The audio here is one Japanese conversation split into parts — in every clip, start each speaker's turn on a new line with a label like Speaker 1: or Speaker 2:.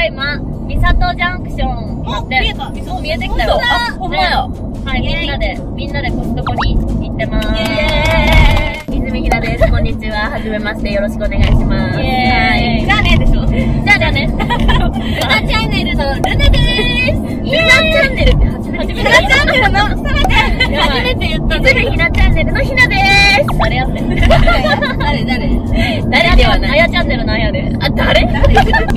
Speaker 1: だいま、三郷ジャンクション。
Speaker 2: あ見え
Speaker 1: 見えてきたよ。
Speaker 2: あほんまや
Speaker 1: はい、みんなで、みんなでコストコに行ってます。
Speaker 2: イエ
Speaker 1: 泉ひなです。こんにちは。はじめまして。よろしくお願いします。
Speaker 2: イエーイじゃあねでしょ
Speaker 1: じゃあじゃあね。ルナチャンネルのルナでーす。ルナチャンネルって初めて
Speaker 2: ルナチャンネルのゃん
Speaker 1: 初めて言った泉チャンネルのひなでーす。誰やって
Speaker 2: 誰誰？
Speaker 1: ではない。あやチャンネルのあやで。あ、誰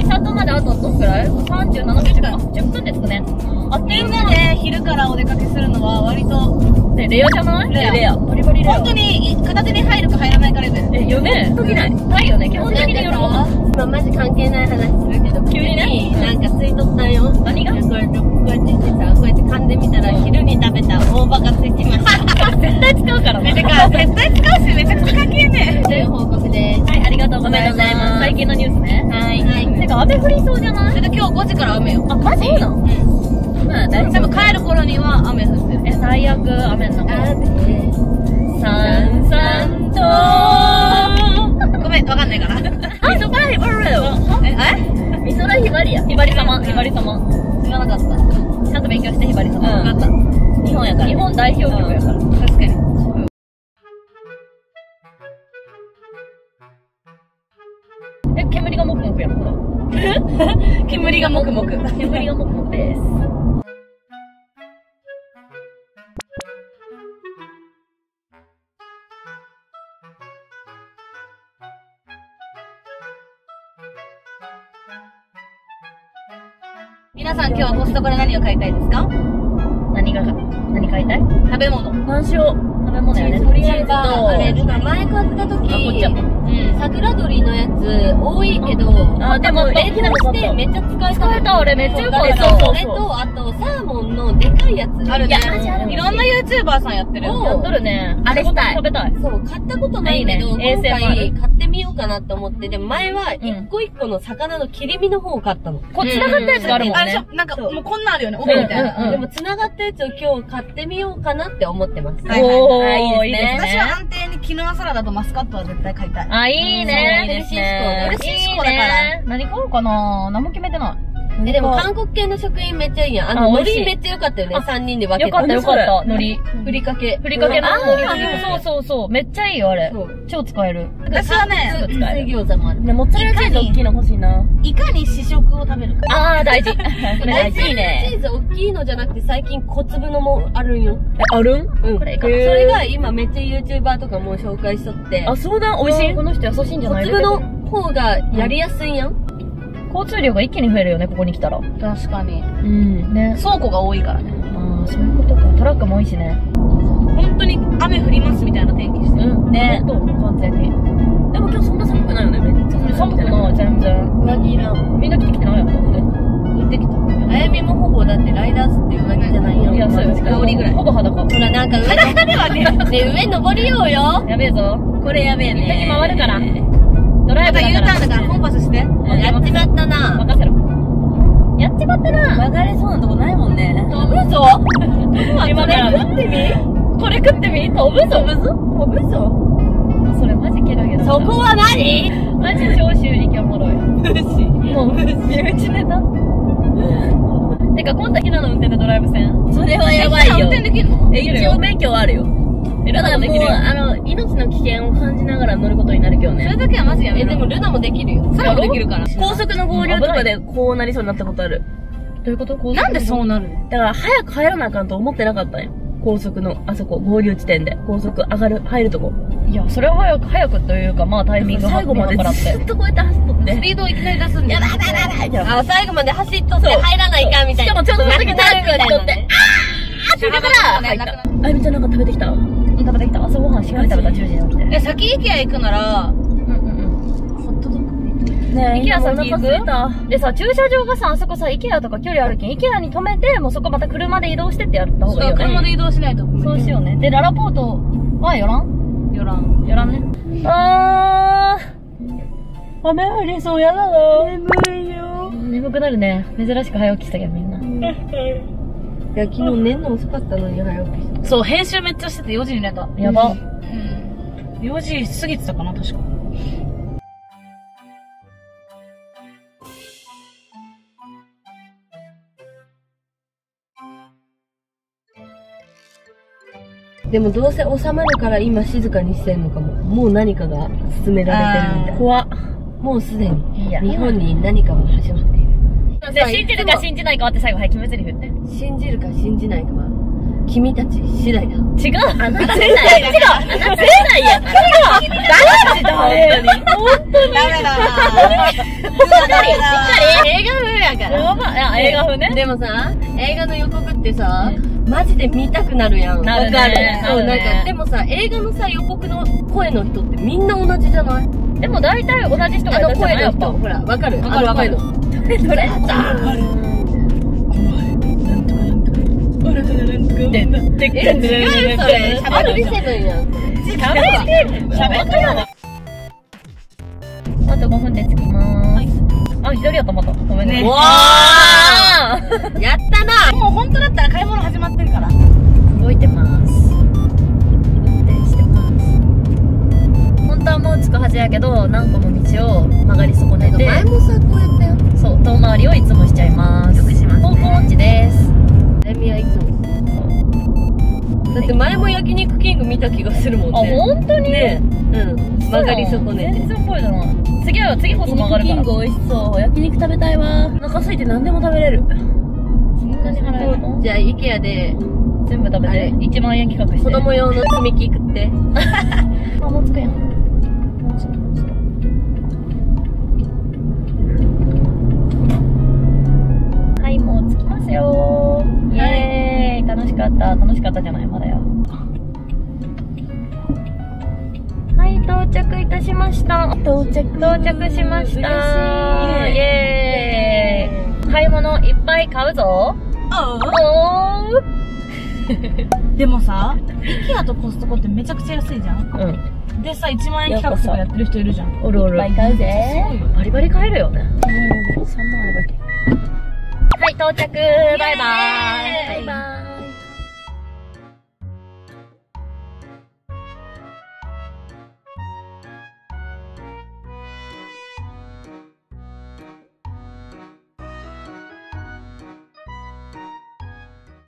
Speaker 1: 三郷まであとどんくらい ?37 分か。10分ですかね。あ、
Speaker 2: みんなで昼からお出かけするのは割と
Speaker 1: ね、レアじゃない
Speaker 2: レア
Speaker 1: レア。バリバリレア。
Speaker 2: 本当に片手に入るか入らないかレベル
Speaker 1: え、よね時ない。ないよね。基本的に夜ご飯。
Speaker 3: まあ、マジ関係ない話するけど、
Speaker 1: 急にね
Speaker 3: なんかついとったんよ。
Speaker 1: 何が
Speaker 3: こうやって、こうやってさ、こうやって噛んでみたら、昼に食べた大葉がついてました。
Speaker 1: 絶対使うからな。
Speaker 2: てか絶対使うしめちゃくちゃ
Speaker 3: い
Speaker 1: ます最近のニュースね。
Speaker 3: はい。
Speaker 1: はい。てか、雨降りそうじゃない？
Speaker 2: えだって今日5時から雨よ
Speaker 1: あ、マジそうなの？まあ、大
Speaker 2: 多分帰る頃には雨降ってる
Speaker 1: え、最悪、雨の中。さんさんと
Speaker 2: ごめんわかんないから
Speaker 1: あ、そばひばるよ。
Speaker 2: え？
Speaker 1: 美空ひばりや。ひばり様、ひばり様。
Speaker 2: 知らなかった
Speaker 1: ちゃんと勉強して、ひばり様。
Speaker 3: うん
Speaker 1: わかった。日本やから。日本代表曲やから。
Speaker 2: 確かに
Speaker 1: 煙がもくもく
Speaker 2: 煙がもくもく
Speaker 1: です。
Speaker 2: 皆さん今日はコストコで何を買いたいですか？
Speaker 1: 何が、何買いたい？
Speaker 2: 食べ物
Speaker 1: 何しよう。食べ物やね。
Speaker 3: とりあえず、あれ、前買った時、
Speaker 1: あ、こっちやった。
Speaker 2: うん
Speaker 3: 桜鶏のやつ多いけど、
Speaker 1: あでも
Speaker 3: 冷凍してめっちゃ使えた。
Speaker 1: 使えた俺めっちゃよかった。
Speaker 3: そう
Speaker 1: そうそう。
Speaker 3: それと、あと、サーモンのでかいやつ。
Speaker 2: あるね。
Speaker 1: い
Speaker 2: ろんな YouTuber さんやってる。
Speaker 3: お
Speaker 1: やっとる。ね。
Speaker 3: あれしたい。
Speaker 1: 食べたい。
Speaker 3: そう、買ったことないけど、今回買ってみようかなって思って、でも前は一個一個の魚の切り身の方を買ったの。
Speaker 1: こっちなかったやつがあるもんね。
Speaker 2: あれでしょなんかもうこんなんあるよね。
Speaker 1: ん
Speaker 2: 帯みたいな。
Speaker 1: うん
Speaker 3: でも繋がったやつを今日買ってみようかなって思ってます。
Speaker 2: はいはい
Speaker 1: お
Speaker 3: はい
Speaker 1: ー、い
Speaker 3: いいですね。
Speaker 2: 私は安定にキヌアサラダとマスカットは絶対買いたい。
Speaker 1: あ、いいね。
Speaker 3: そういいですね
Speaker 1: ヘルシーだから。何買おうかな何も決めてない。
Speaker 3: え、でも韓国系の食品めっちゃいいやん。あ
Speaker 1: あ
Speaker 3: の、海苔めっちゃ良かったよね。
Speaker 1: あ
Speaker 3: 3人で分けて。
Speaker 1: よかったよかった。海苔。
Speaker 3: ふりかけ。
Speaker 1: ふりかけの
Speaker 3: あ
Speaker 1: 海
Speaker 3: ー
Speaker 1: 苔。そうそうそう。めっちゃいいよ、あれ。超使える。
Speaker 2: 私はね。
Speaker 3: 水餃子もある。
Speaker 1: ね、モッツァレラチーズ大きいの欲しいな。
Speaker 2: いかに試食を食べるか
Speaker 1: あー、大事。これ大事。いい
Speaker 3: チ
Speaker 1: ね。
Speaker 3: ーズ大きいのじゃなくて最近小粒のもあるんよ。
Speaker 1: え、あるん？
Speaker 3: うん。
Speaker 1: これ
Speaker 3: それが今めっちゃ YouTuber とかも紹介しとって。
Speaker 1: あ、そうだ、美味しい？この人優しいんじゃない？
Speaker 3: 小粒の方がやりやすいやん。
Speaker 1: 交通量が一気に増えるよね、ここに来たら。
Speaker 2: 確かに
Speaker 1: うん。ね。
Speaker 2: 倉庫が多いからね
Speaker 1: ああ、そういうことか。トラックも多いしね。
Speaker 2: 本当に雨降りますみたいな天気してる
Speaker 1: うん。ね。完全に。
Speaker 3: でも今日そんな寒くないよね、めっちゃ
Speaker 1: 寒くない、全然。
Speaker 3: 上着いらん。
Speaker 1: みんな着てきてないやん。
Speaker 3: 行ってきた。あやみもほぼだってライダースって上着じゃないよ。
Speaker 1: いや、そうよ。
Speaker 2: 羽織ぐらい
Speaker 1: ほぼ裸。
Speaker 3: ほら、なんか上
Speaker 2: 裸ではね
Speaker 3: ね、上登りようよ。
Speaker 1: やべえぞ。
Speaker 3: これやべえね。
Speaker 1: 一回回るから。ド
Speaker 3: なとこないもんね。
Speaker 1: 飛ぶぞ 今から。これ食ってみ？これ食ってみ？飛ぶぞ飛ぶぞ飛ぶぞそれマジケラゲラ。
Speaker 3: そこは何？
Speaker 1: マジ長州力おもろい。もう、身内ネタ。てか、今度ひなの運転でドライブ戦。
Speaker 3: それはやばいよ。
Speaker 2: 運転できるの？
Speaker 3: え、一応免許はあるよ。
Speaker 1: え、ルナもできるよ。
Speaker 3: あの、命の危険を感じながら乗ることになるけど
Speaker 2: それ
Speaker 3: ね。
Speaker 2: だけはマジやめ
Speaker 3: え、
Speaker 2: ろ
Speaker 3: でもルナもできるよ。
Speaker 2: それもできるから
Speaker 3: 高速の合流とかでこうなりそうになったことある。
Speaker 1: どういうこと？
Speaker 2: なんでそうなるの？
Speaker 3: だから早く入らなあかんと思ってなかったんよ。高速の、あそこ、合流地点で。高速上がる、入るとこ。
Speaker 1: いや、それは早く、早くというか、まあタイミング
Speaker 3: 最後までずっとこうやって走っとって。
Speaker 2: スピードをいきなり出すんだよ
Speaker 3: やばいやばいやばいあ、最後まで走っとって入らないかんみたいな。
Speaker 1: しかもちょっとだけ
Speaker 3: なくなるみたいなので。あーって言ってから入った。あゆみちゃんなんか食べてきた？
Speaker 1: うん食べてきた。朝ごはんしっかり食べた10時に起きて。
Speaker 2: え、先 IKEA 行くなら、
Speaker 1: うんうん
Speaker 3: ホットドッグね
Speaker 1: イケア先行く。でさ、駐車場がさ、あそこさ、イケアとか距離あるけん、イケアに止めて、もうそこまた車で移動してってやった方がいいよね。
Speaker 2: 車で移動しないと。
Speaker 1: そうしようね。で、ララポートは寄らん？
Speaker 2: よらん。
Speaker 1: 寄らんね。あー。雨降りそうやだな眠いよ。眠くなるね。珍しく早起きしたけどみんな。
Speaker 3: いや、昨日寝んの遅かったのに早起きした。
Speaker 2: そう、編集めっちゃしてて4時に寝た。
Speaker 1: やば。
Speaker 2: うん。4時過ぎてたかな、確か。
Speaker 3: でもどうせ収まるから今静かにしてんのかも。もう何かが進められてるみたい。
Speaker 1: 怖っ。
Speaker 3: もうすでに。日本に何かが始まっている。
Speaker 1: じゃあ信じるか信じないかはって最後、はい、決め台詞言って。
Speaker 3: 信じるか信じないかは、君たち次第だ。
Speaker 1: 違うあなた世代違うあなた世代やから違うマジだ本当に本当に
Speaker 2: ダメだな
Speaker 1: しっかりしっかり映画風ね。
Speaker 3: でもさ、映画の予告ってさ、マジで見たくなるやん。
Speaker 1: なるね。
Speaker 3: わかる。そう、
Speaker 1: なるね。
Speaker 3: なんか、でもさ、映画のさ、予告の声の人ってみんな同じじゃない？
Speaker 1: でも大体同じ人が
Speaker 3: あの
Speaker 1: やったじゃない？
Speaker 3: 声の人。ほら、わかる？
Speaker 2: わかるわかる。
Speaker 3: あの。声の
Speaker 1: どれでで
Speaker 3: え、違うよ、それ。しゃべり
Speaker 1: 喋
Speaker 3: セブンやん。
Speaker 1: って喋ってよあと5分で着きまーすあ左やった。またごめんね。
Speaker 2: ね。
Speaker 1: わー。
Speaker 3: やったな。
Speaker 2: もう本当だったら買い物始まってるから。
Speaker 1: 動いてます。運転してます。本当はもう着くはずやけど何個も道を曲がり損ねて。
Speaker 3: 前もさ、こうやったよ。
Speaker 1: そう遠回りをいつもしちゃいます。
Speaker 3: よくしますね。
Speaker 1: 方向音痴です。
Speaker 3: レミはいつも。だって前も焼肉キング見た気がするもん
Speaker 1: あ
Speaker 3: ね。
Speaker 1: 本当に？
Speaker 3: ねうん。曲がり損ねて。
Speaker 1: 全然覚えてない次は次こそ曲がるから
Speaker 3: 焼肉キング美味しそう。焼肉食べたいわ。お腹空いて何でも食べれる。
Speaker 1: そんなに払えるの？
Speaker 3: じゃあ、イケアで
Speaker 1: 全部食べて
Speaker 3: あれ
Speaker 1: 1万円企画して
Speaker 3: 子供用の積み木食って。
Speaker 1: あもう着くやんはいもう着きますよイエーイ楽しかった。楽しかったじゃないまだや。はい到着いたしました。
Speaker 3: 到着。
Speaker 1: 到着しました。イエーイ。買い物いっぱい買うぞ。おー。
Speaker 2: でもさ、イケアとコストコってめちゃくちゃ安いじゃん。
Speaker 1: うん。
Speaker 2: でさ、1万円企画とかやってる人いるじゃん。
Speaker 3: おるおる。
Speaker 1: いっぱい買うぜ。バリバリ買えるよね。
Speaker 3: 3万あればいい。
Speaker 1: はい到着。バイバイ。
Speaker 3: バイバイ